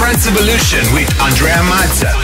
Trance Evolution with Andrea Mazza.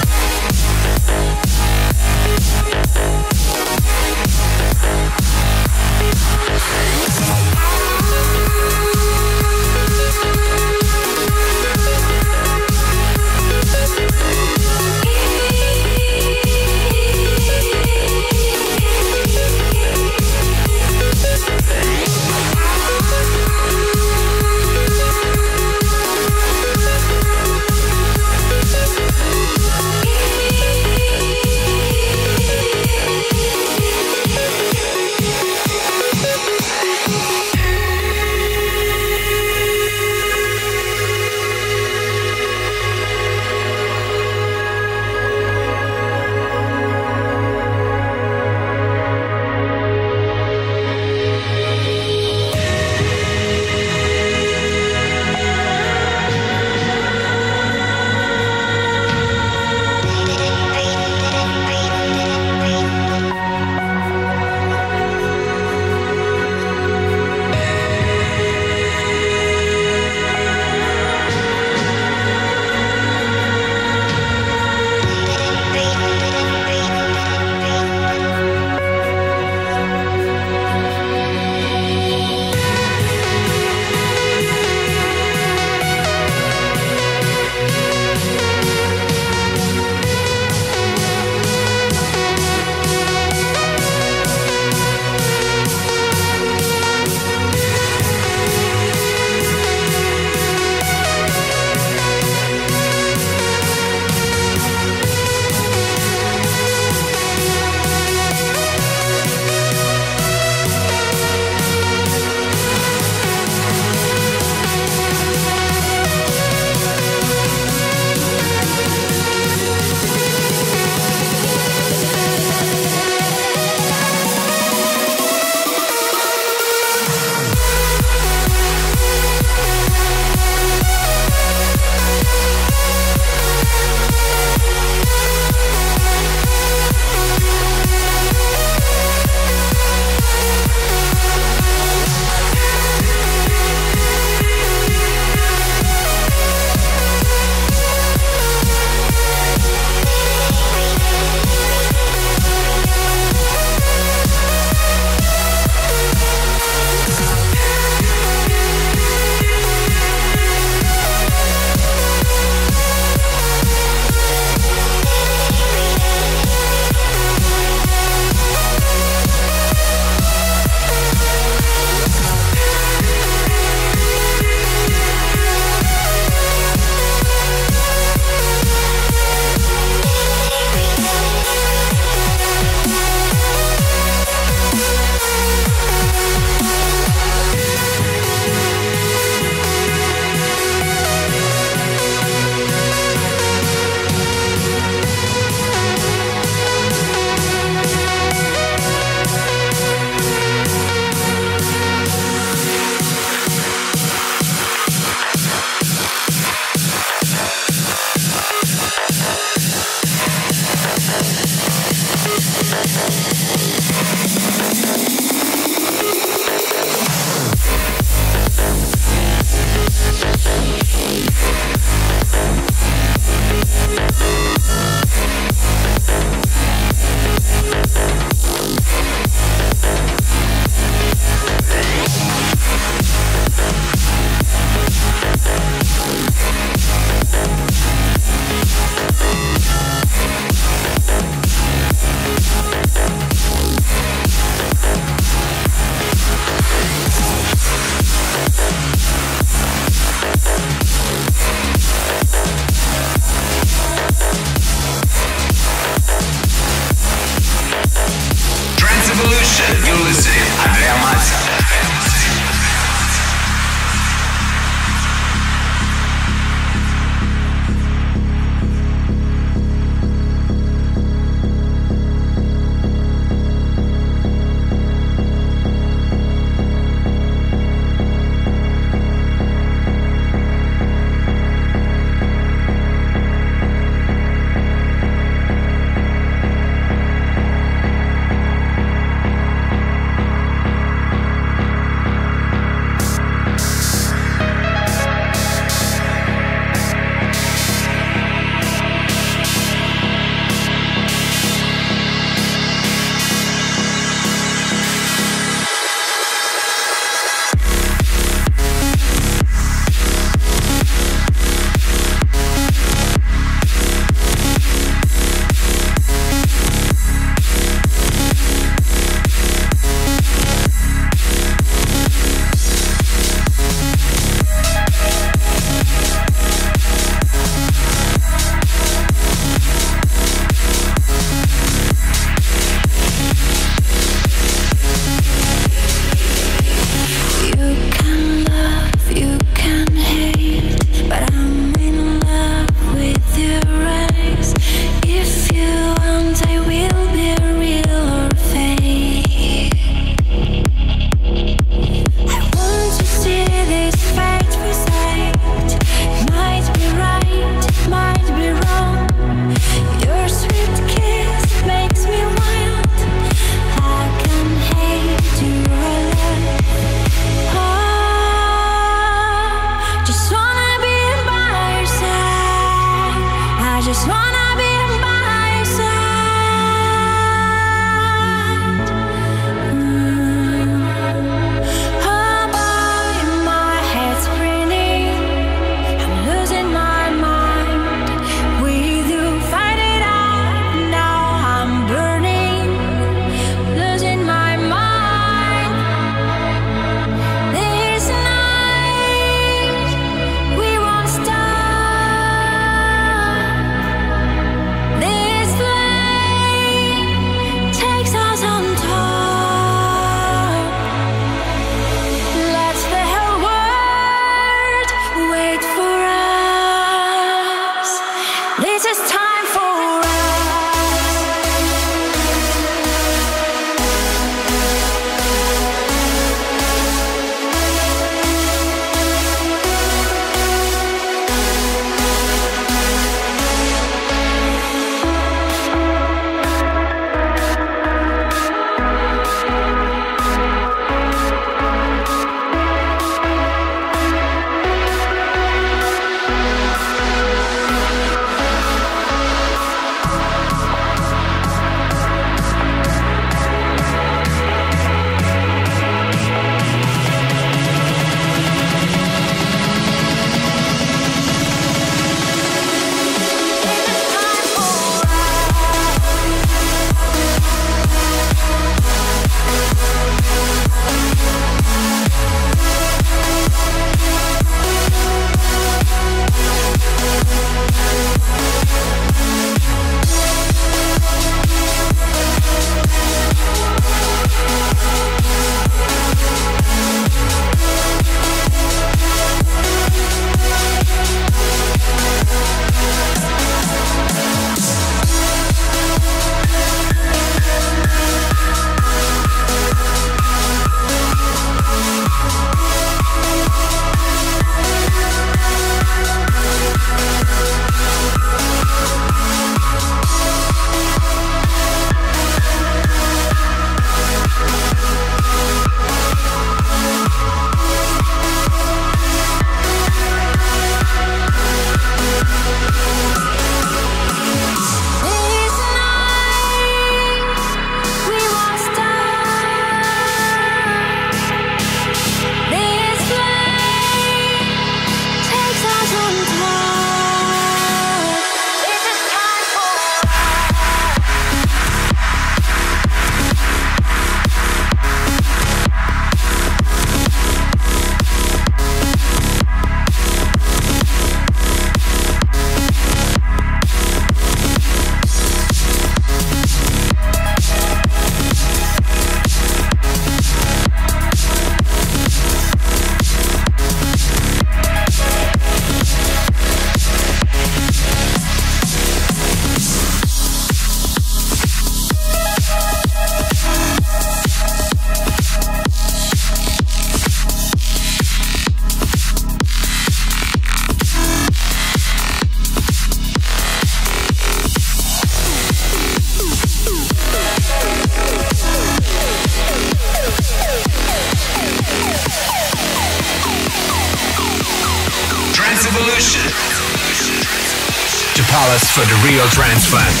For the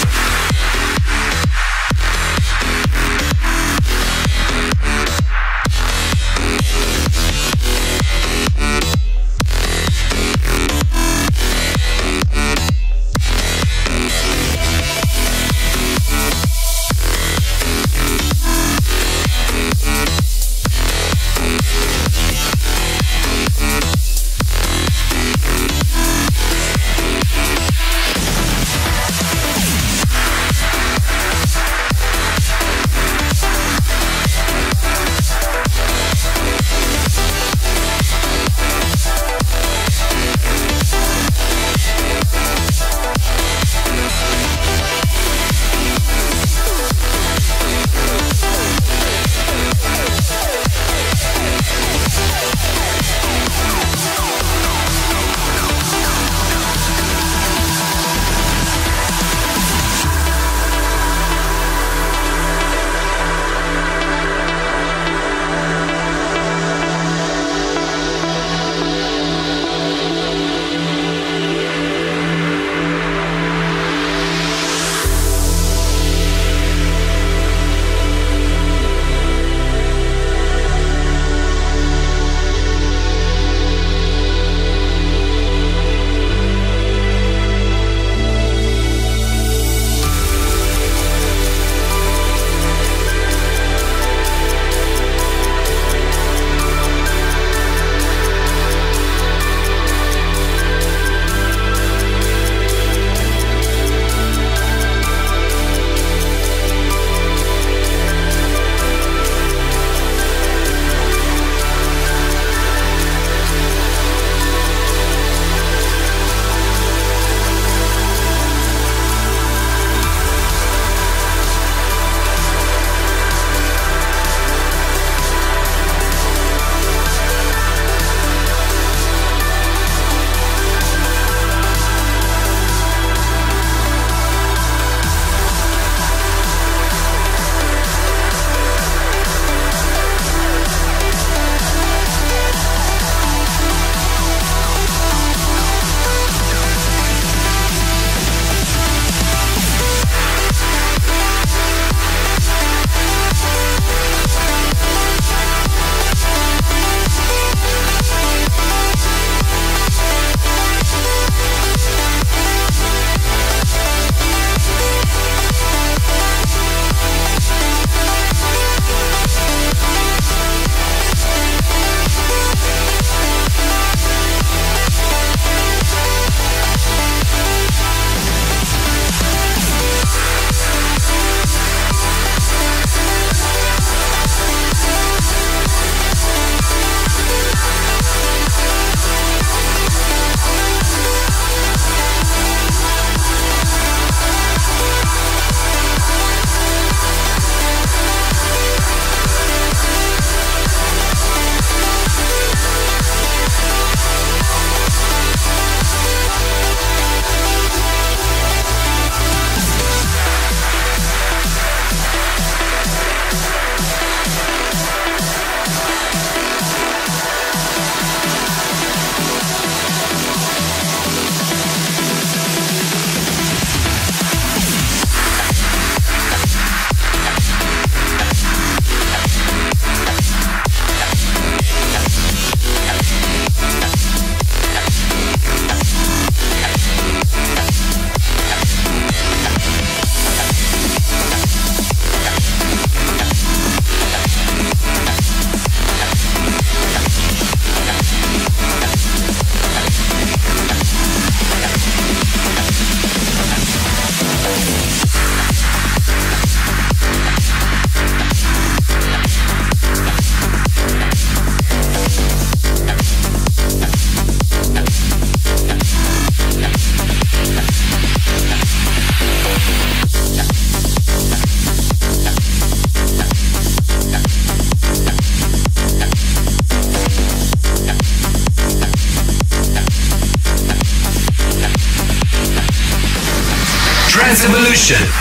real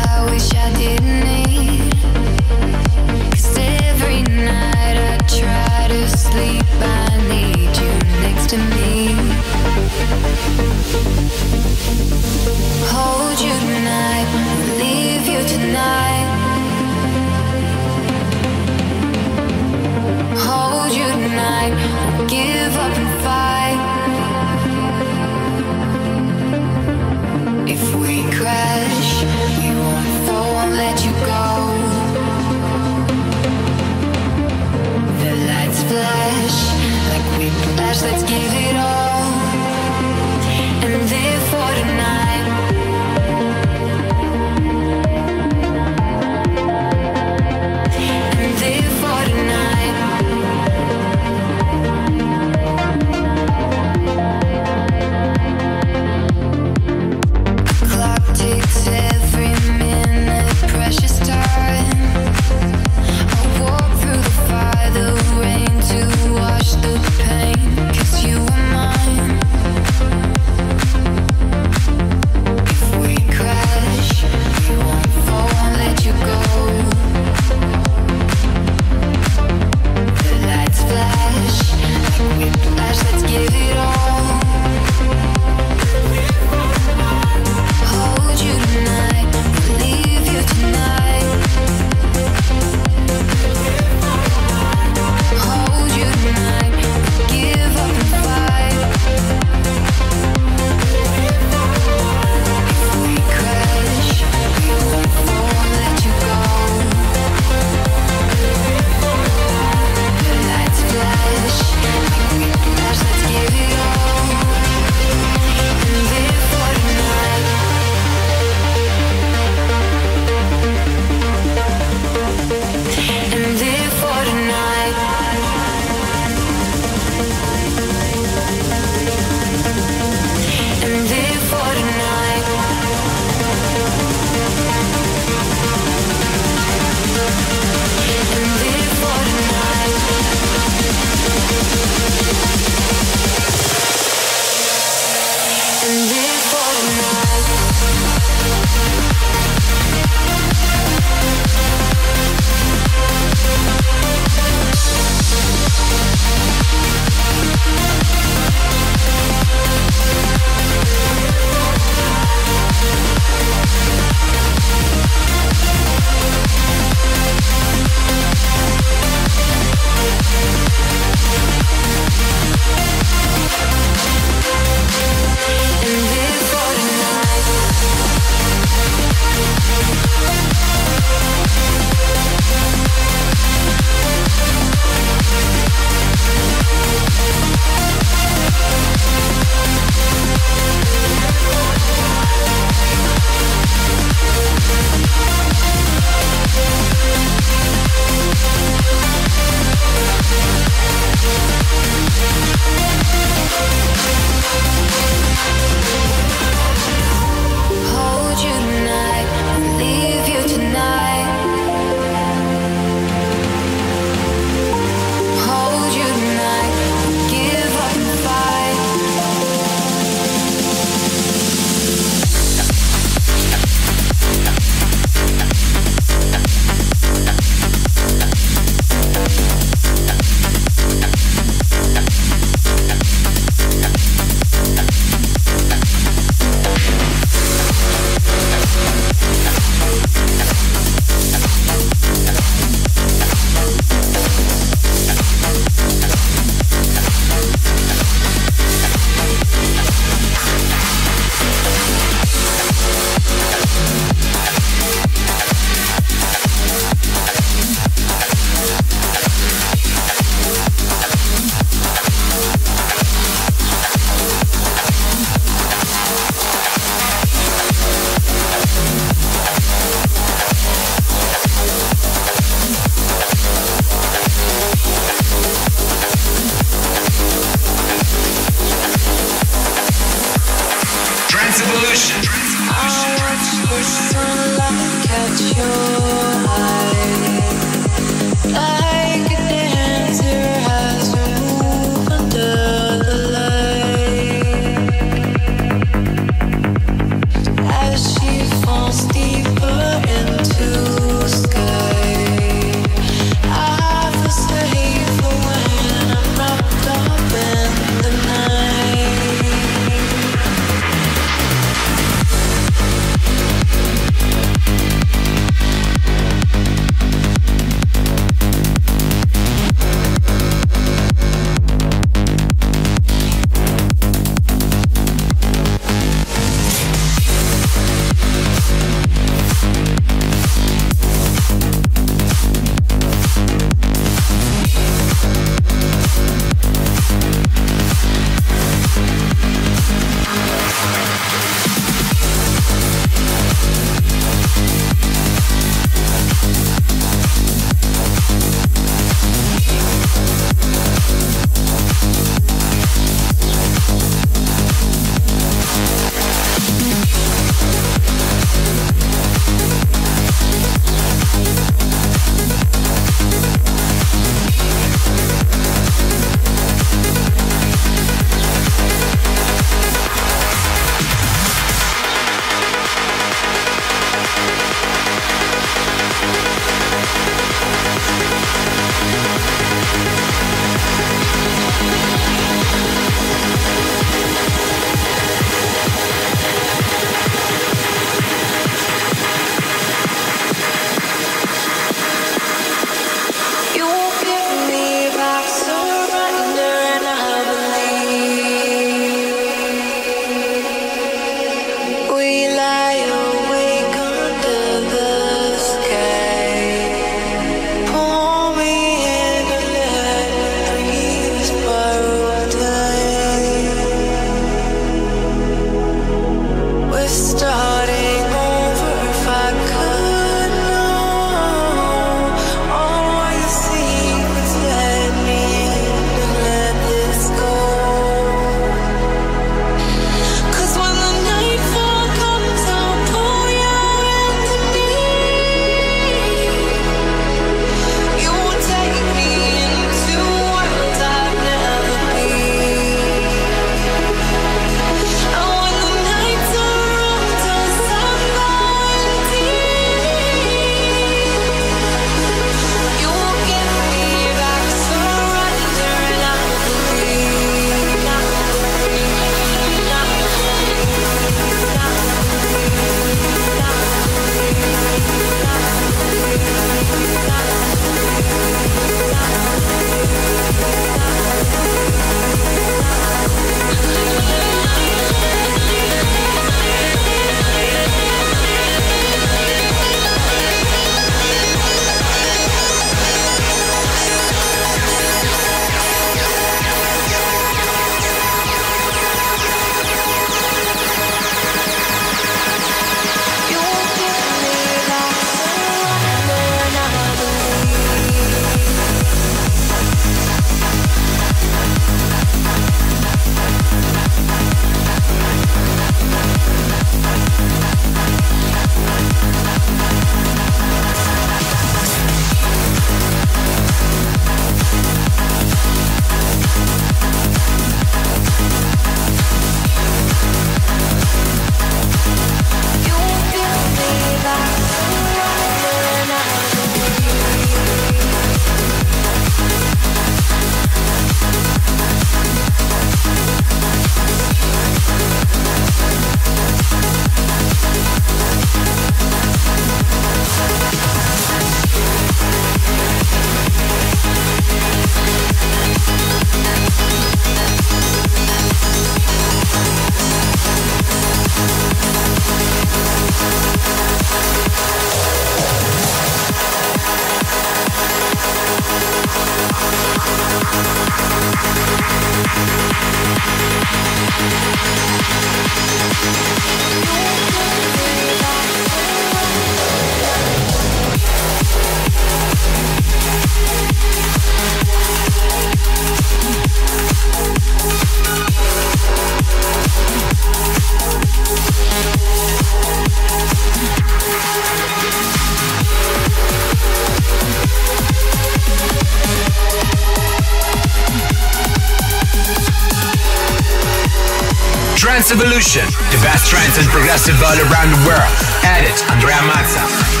Evolution. The best trance and progressive all around the world. Edit Andrea Mazza.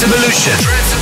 Trance Evolution.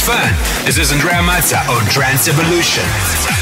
For. This is Andrea Mazza on Trance Evolution.